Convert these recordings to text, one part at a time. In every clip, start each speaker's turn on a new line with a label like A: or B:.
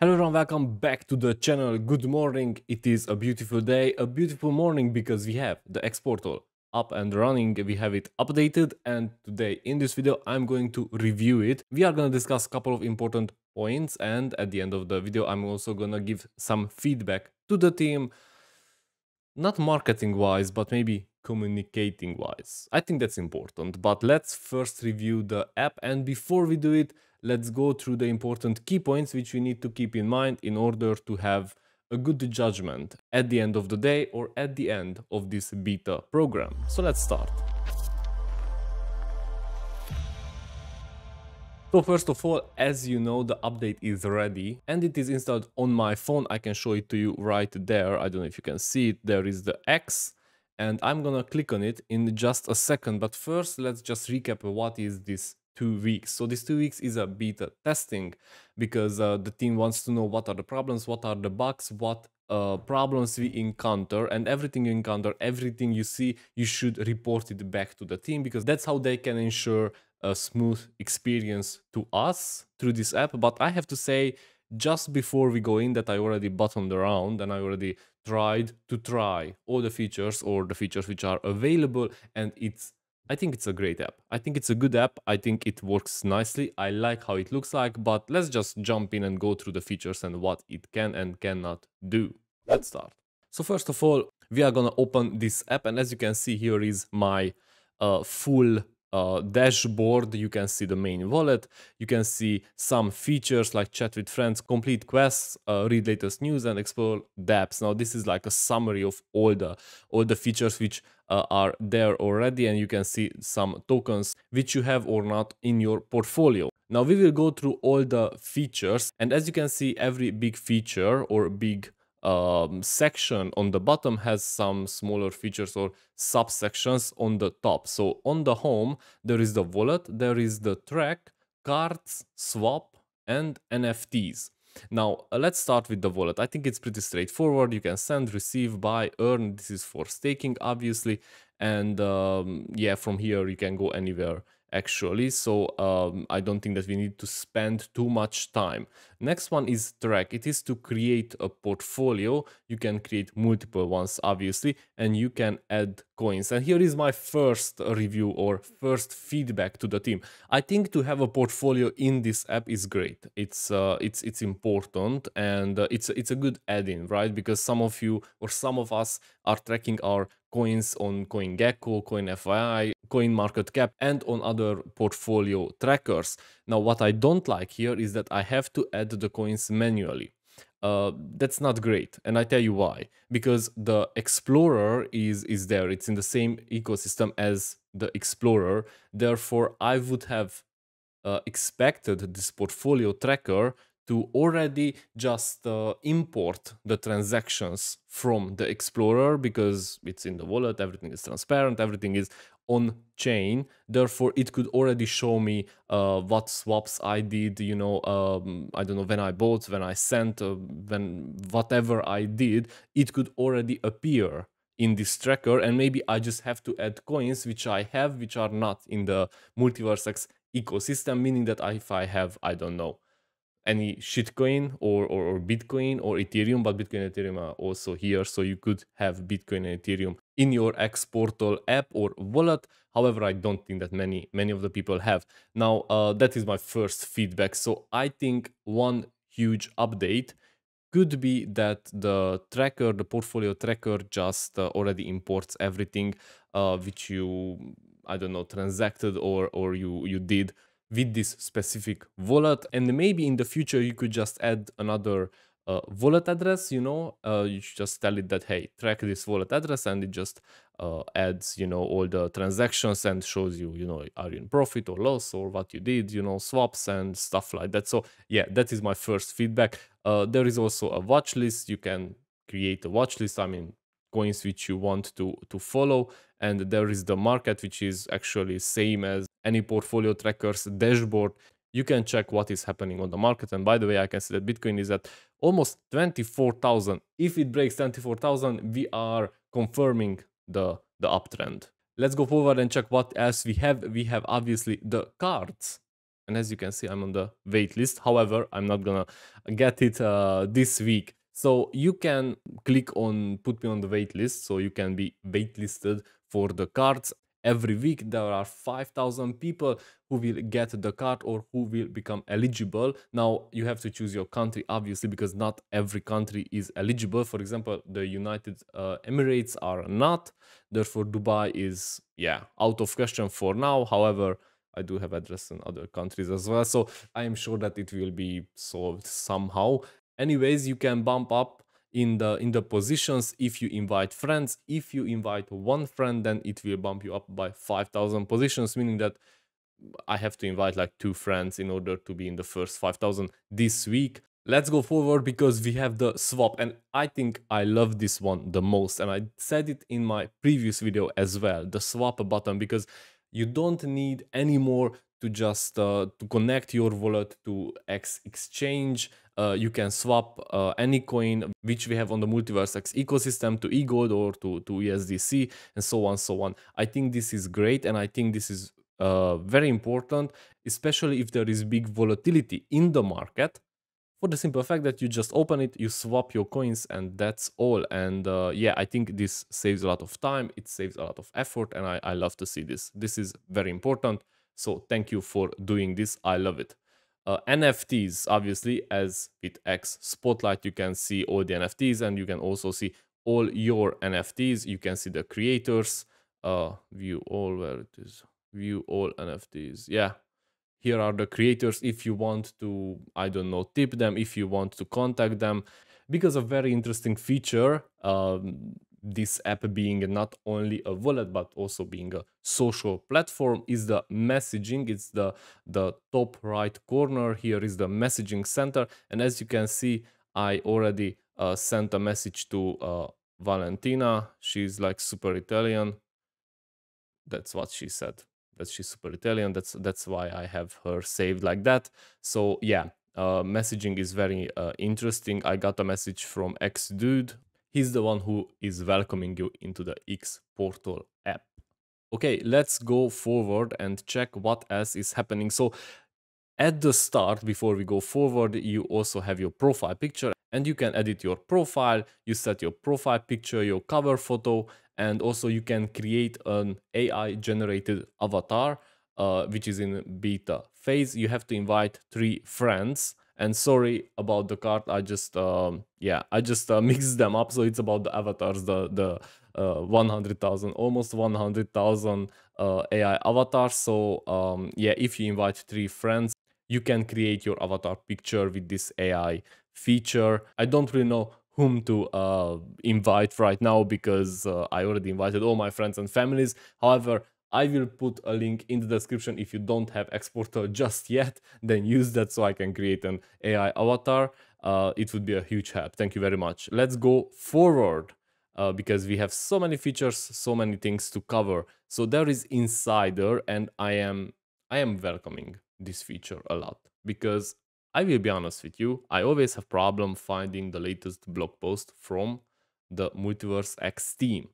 A: Hello everyone, welcome back to the channel. Good morning. It is a beautiful day, a beautiful morning because we have the xPortal up and running. We have it updated and today in this video I'm going to review it. We are going to discuss a couple of important points and at the end of the video I'm also going to give some feedback to the team. Not marketing wise, but maybe communicating wise. I think that's important, but let's first review the app and before we do it, let's go through the important key points which we need to keep in mind in order to have a good judgment at the end of the day or at the end of this beta program. So let's start. So first of all, as you know, the update is ready and it is installed on my phone. I can show it to you right there. I don't know if you can see it. There is the X and I'm gonna click on it in just a second. But first, let's just recap what is this two weeks. So this two weeks is a beta testing because uh, the team wants to know what are the problems, what are the bugs, what uh, problems we encounter and everything you encounter, everything you see, you should report it back to the team because that's how they can ensure a smooth experience to us through this app. But I have to say, just before we go in that I already buttoned around and I already tried to try all the features or the features which are available and it's I think it's a great app. I think it's a good app. I think it works nicely. I like how it looks like, but let's just jump in and go through the features and what it can and cannot do. Let's start. So first of all, we are gonna open this app and as you can see here is my uh, full uh, dashboard, you can see the main wallet, you can see some features like chat with friends, complete quests, uh, read latest news and explore dApps. Now this is like a summary of all the all the features which uh, are there already and you can see some tokens which you have or not in your portfolio. Now we will go through all the features and as you can see every big feature or big um, section on the bottom has some smaller features or subsections on the top. So on the home, there is the wallet, there is the track, cards, swap, and NFTs. Now, uh, let's start with the wallet. I think it's pretty straightforward. You can send, receive, buy, earn. This is for staking, obviously. And um, yeah, from here, you can go anywhere actually. So um, i don't think that we need to spend too much time. Next one is track. It is to create a portfolio. You can create multiple ones obviously and you can add coins. And here is my first review or first feedback to the team. I think to have a portfolio in this app is great. It's uh, it's it's important and uh, it's it's a good add-in right? Because some of you or some of us are tracking our coins on CoinGecko, CoinFYI, CoinMarketCap, and on other portfolio trackers. Now, what I don't like here is that I have to add the coins manually. Uh, that's not great and i tell you why because the explorer is is there it's in the same ecosystem as the explorer therefore i would have uh, expected this portfolio tracker to already just uh, import the transactions from the Explorer because it's in the wallet, everything is transparent, everything is on chain. Therefore, it could already show me uh, what swaps I did, you know, um, I don't know, when I bought, when I sent, uh, when whatever I did, it could already appear in this tracker and maybe I just have to add coins which I have which are not in the MultiversX ecosystem meaning that if I have I don't know any shitcoin or, or, or, Bitcoin or Ethereum, but Bitcoin and Ethereum are also here. So you could have Bitcoin and Ethereum in your xPortal app or wallet. However, I don't think that many, many of the people have. Now, uh, that is my first feedback. So I think one huge update could be that the tracker, the portfolio tracker just uh, already imports everything uh, which you, I don't know, transacted or, or you, you did with this specific wallet. And maybe in the future you could just add another uh, wallet address you know? Uh, you just tell it that hey track this wallet address and it just uh, adds you know all the transactions and shows you you know are you in profit or loss or what you did you know swaps and stuff like that. So yeah that is my first feedback. Uh, there is also a watch list. You can create a watch list. I mean coins which you want to to follow and there is the market which is actually same as any portfolio tracker's dashboard. You can check what is happening on the market. And by the way i can see that bitcoin is at almost 24000 if it breaks 24000 we are confirming the the uptrend. Let's go forward and check what else we have. We have obviously the cards. And as you can see i'm on the wait list. However i'm not gonna get it uh, this week. So you can click on put me on the wait list. So you can be waitlisted for the cards. Every week there are 5000 people who will get the card or who will become eligible. Now you have to choose your country obviously because not every country is eligible. For example the united uh, emirates are not. Therefore dubai is yeah out of question for now. However I do have address in other countries as well. So I am sure that it will be solved somehow. Anyways, you can bump up in the in the positions if you invite friends. If you invite one friend, then it will bump you up by 5,000 positions, meaning that I have to invite like two friends in order to be in the first 5,000 this week. Let's go forward because we have the swap and I think I love this one the most and I said it in my previous video as well, the swap button because you don't need anymore to just uh, to connect your wallet to xExchange. Uh, you can swap uh, any coin which we have on the MultiversX ecosystem to eGold or to, to USDC and so on, so on. I think this is great and I think this is uh, very important, especially if there is big volatility in the market for the simple fact that you just open it, you swap your coins, and that's all. And uh, yeah, I think this saves a lot of time, it saves a lot of effort, and I, I love to see this. This is very important. So thank you for doing this. I love it. Uh, NFTs, obviously, as with xSpotlight, you can see all the NFTs and you can also see all your NFTs. You can see the creators. Uh, view all where it is. View all NFTs. Yeah, here are the creators if you want to i don't know tip them if you want to contact them because a very interesting feature um, this app being not only a wallet but also being a social platform is the messaging it's the the top right corner here is the messaging center and as you can see i already uh, sent a message to uh, valentina she's like super italian that's what she said that she's super Italian. That's that's why I have her saved like that. So yeah, uh, messaging is very uh, interesting. I got a message from X dude. He's the one who is welcoming you into the X Portal app. Okay, let's go forward and check what else is happening. So at the start, before we go forward, you also have your profile picture and you can edit your profile. You set your profile picture, your cover photo, and also you can create an AI generated avatar uh, which is in beta phase. You have to invite three friends. And sorry about the card. I just um, yeah, I just uh, mixed them up. So it's about the avatars, the the uh, 100,000, almost 100,000 uh, AI avatars. So um, yeah, if you invite three friends, you can create your avatar picture with this AI feature. I don't really know whom to uh, invite right now because uh, I already invited all my friends and families. However, I will put a link in the description if you don't have xPortal just yet, then use that so I can create an AI avatar. Uh, it would be a huge help. Thank you very much. Let's go forward uh, because we have so many features, so many things to cover. So there is Insider and I am I am welcoming this feature a lot because I will be honest with you, I always have problem finding the latest blog post from the MultiversX team.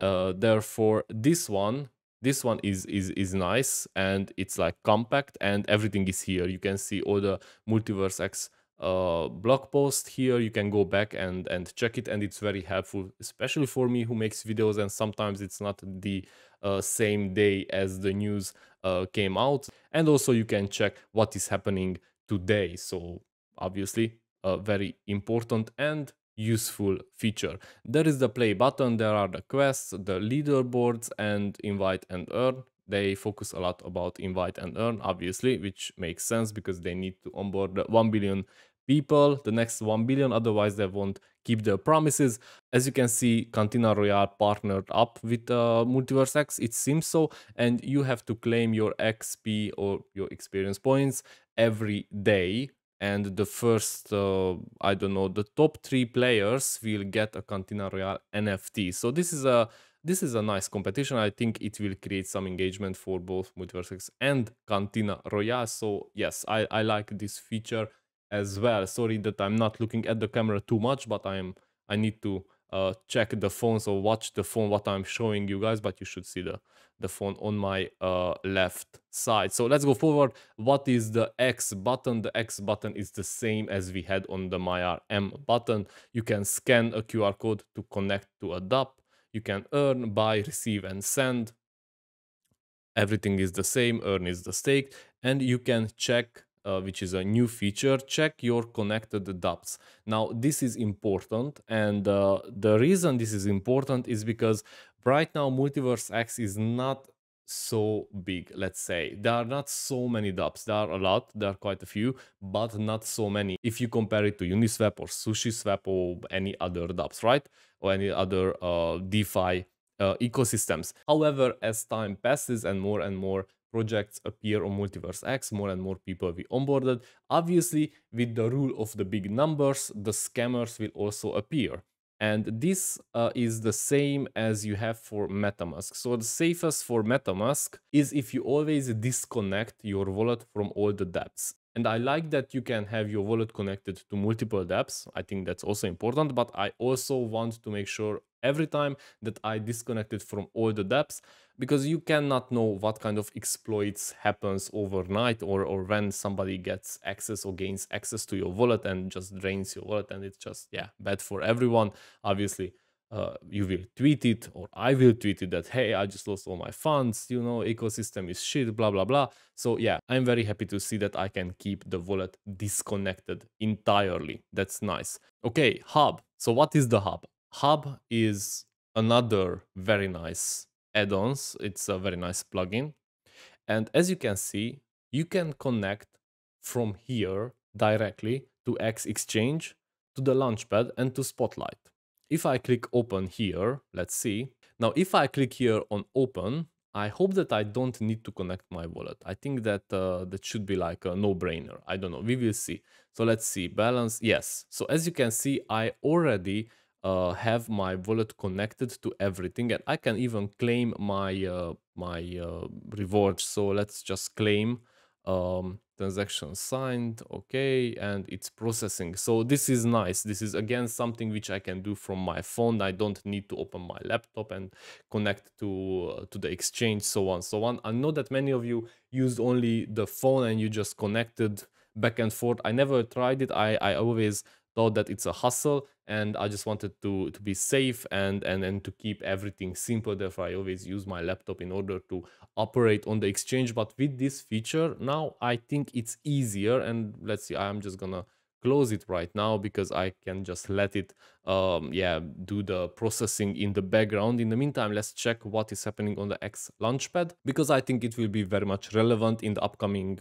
A: Uh, therefore, this one, this one is is is nice and it's like compact and everything is here. You can see all the MultiversX uh, blog post here. You can go back and and check it, and it's very helpful, especially for me who makes videos and sometimes it's not the uh, same day as the news uh, came out. And also you can check what is happening today. So obviously a very important and useful feature. There is the play button, there are the quests, the leaderboards and invite and earn. They focus a lot about invite and earn, obviously, which makes sense because they need to onboard 1 billion people, the next 1 billion, otherwise they won't keep their promises. As you can see, Cantina Royale partnered up with uh, MultiversX, it seems so, and you have to claim your XP or your experience points every day. And the first, uh, I don't know, the top three players will get a Cantina Royale NFT. So this is a this is a nice competition. I think it will create some engagement for both MultiversX and Cantina Royale. So yes, I, I like this feature as well. Sorry that I'm not looking at the camera too much, but I'm I need to uh, check the phone, so watch the phone, what I'm showing you guys, but you should see the, the phone on my uh, left side. So let's go forward. What is the X button? The X button is the same as we had on the Maiar M button. You can scan a QR code to connect to a DApp. You can earn, buy, receive, and send. Everything is the same, earn is the stake, and you can check uh, which is a new feature, check your connected dApps. Now, this is important, and uh, the reason this is important is because right now MultiversX is not so big, let's say. There are not so many dApps. There are a lot, there are quite a few, but not so many. If you compare it to Uniswap or SushiSwap or any other dApps, right? Or any other uh, DeFi uh, ecosystems. However, as time passes and more and more projects appear on MultiversX, more and more people be onboarded. Obviously, with the rule of the big numbers, the scammers will also appear. And this uh, is the same as you have for MetaMask. So the safest for MetaMask is if you always disconnect your wallet from all the dApps. And I like that you can have your wallet connected to multiple dApps. I think that's also important, but I also want to make sure every time that I disconnect it from all the dApps because you cannot know what kind of exploits happens overnight or, or when somebody gets access or gains access to your wallet and just drains your wallet and it's just yeah bad for everyone. Obviously uh, you will tweet it or I will tweet it that hey I just lost all my funds you know ecosystem is shit blah blah blah. So yeah I'm very happy to see that I can keep the wallet disconnected entirely. That's nice. Okay hub. So what is the hub hub is another very nice add-ons. It's a very nice plugin. And as you can see, you can connect from here directly to xExchange, to the Launchpad and to Spotlight. If I click open here, let's see. Now, if I click here on open, I hope that I don't need to connect my wallet. I think that uh, that should be like a no-brainer. I don't know. We will see. So let's see. Balance. Yes. So as you can see, I already uh, have my wallet connected to everything and I can even claim my uh, my uh, rewards. So let's just claim um, transaction signed, okay, and it's processing. So this is nice. This is again something which I can do from my phone. I don't need to open my laptop and connect to uh, to the exchange, so on, so on. I know that many of you used only the phone and you just connected back and forth. I never tried it. I I always thought that it's a hustle and I just wanted to to be safe and and and to keep everything simple. Therefore, I always use my laptop in order to operate on the exchange. But with this feature now, I think it's easier. And let's see, I'm just gonna close it right now because I can just let it um yeah do the processing in the background in the meantime let's check what is happening on the X launchpad because I think it will be very much relevant in the upcoming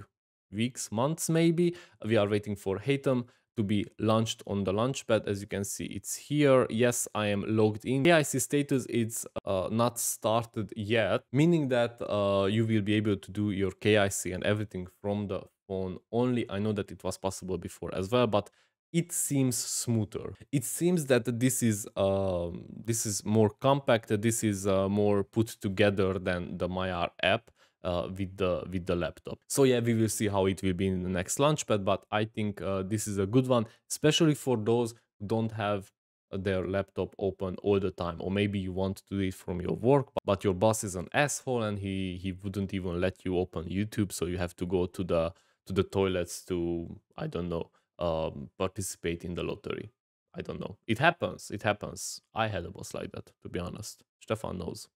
A: weeks months maybe we are waiting for Hatom to be launched on the launchpad. As you can see, it's here. Yes, I am logged in. KYC status is uh, not started yet, meaning that uh, you will be able to do your KYC and everything from the phone only. I know that it was possible before as well, but it seems smoother. It seems that this is um, this is more compact. This is uh, more put together than the Maiar app uh, with the with the laptop. So yeah, we will see how it will be in the next launchpad, but but I think uh, this is a good one, especially for those who don't have their laptop open all the time or maybe you want to do it from your work but your boss is an asshole and he he wouldn't even let you open youtube so you have to go to the to the toilets to i don't know um, participate in the lottery. I don't know. It happens. It happens. I had a boss like that to be honest. Stefan knows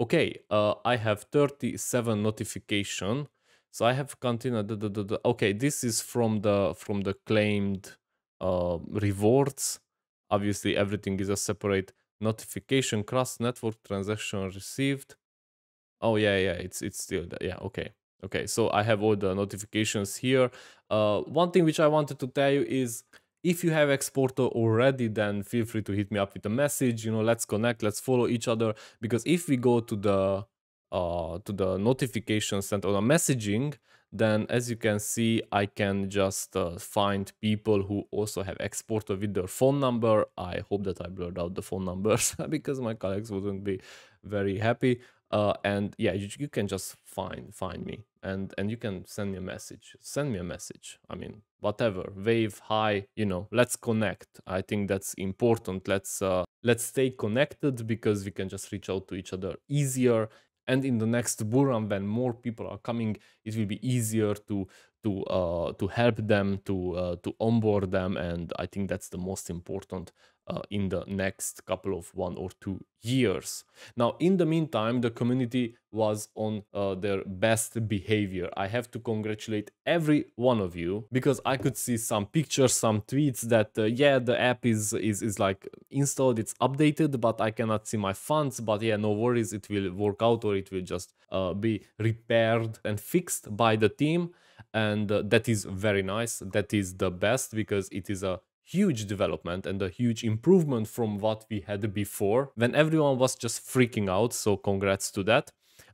A: Okay, uh, I have 37 notification. So I have continued. Okay, this is from the from the claimed uh, rewards. Obviously, everything is a separate notification. Cross network transaction received. Oh yeah, yeah, it's it's still there. Yeah, okay, okay. So I have all the notifications here. Uh, one thing which I wanted to tell you is if you have xPortal already, then feel free to hit me up with a message. You know, let's connect, let's follow each other. Because if we go to the uh, to the notification center or the messaging, then as you can see, I can just uh, find people who also have xPortal with their phone number. I hope that I blurred out the phone numbers because my colleagues wouldn't be very happy. Uh, and yeah you, you can just find find me and and you can send me a message send me a message. I mean whatever wave hi you know let's connect. I think that's important. Let's uh, let's stay connected because we can just reach out to each other easier. And in the next bullrun when more people are coming it will be easier to to uh, to help them to uh, to onboard them and i think that's the most important uh, in the next couple of one or two years. Now, in the meantime, the community was on uh, their best behavior. I have to congratulate every one of you because I could see some pictures, some tweets that uh, yeah, the app is is is like installed, it's updated, but I cannot see my funds. But yeah, no worries, it will work out or it will just uh, be repaired and fixed by the team and uh, that is very nice that is the best because it is a huge development and a huge improvement from what we had before when everyone was just freaking out. So congrats to that.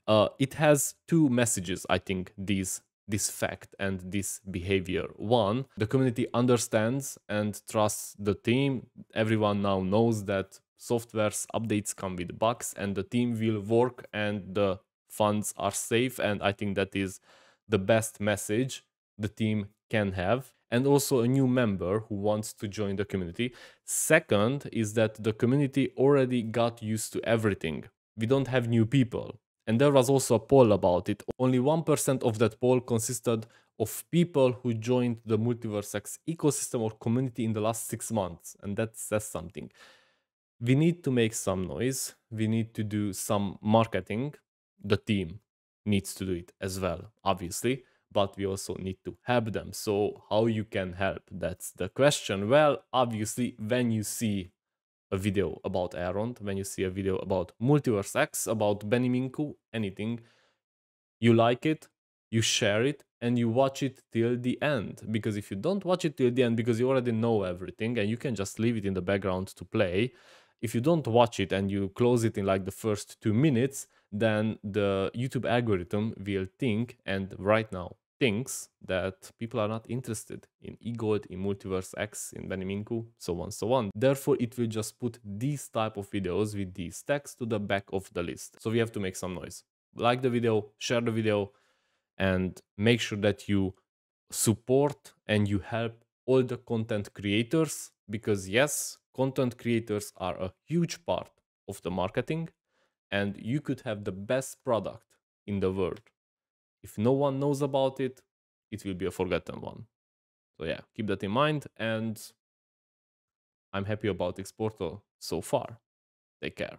A: Uh, it has two messages, I think, these this fact and this behavior. One, the community understands and trusts the team. Everyone now knows that software's updates come with bugs and the team will work and the funds are safe. And I think that is the best message the team can have and also a new member who wants to join the community. Second is that the community already got used to everything. We don't have new people. And there was also a poll about it. Only 1% of that poll consisted of people who joined the Multiverse ecosystem or community in the last six months. And that says something. We need to make some noise. We need to do some marketing. The team needs to do it as well, obviously but we also need to help them. So how you can help? That's the question. Well, obviously, when you see a video about Elrond, when you see a video about MultiversX, about Beniamin Mincu, anything, you like it, you share it, and you watch it till the end. Because if you don't watch it till the end, because you already know everything, and you can just leave it in the background to play, if you don't watch it and you close it in like the first two minutes, then the YouTube algorithm will think, and right now thinks that people are not interested in eGold, in MultiversX, in Beniamin Mincu, so on, so on. Therefore, it will just put these type of videos with these tags to the back of the list. So we have to make some noise. Like the video, share the video, and make sure that you support and you help all the content creators because yes, content creators are a huge part of the marketing and you could have the best product in the world. If no one knows about it, it will be a forgotten one. So yeah, keep that in mind and I'm happy about xPortal so far. Take care.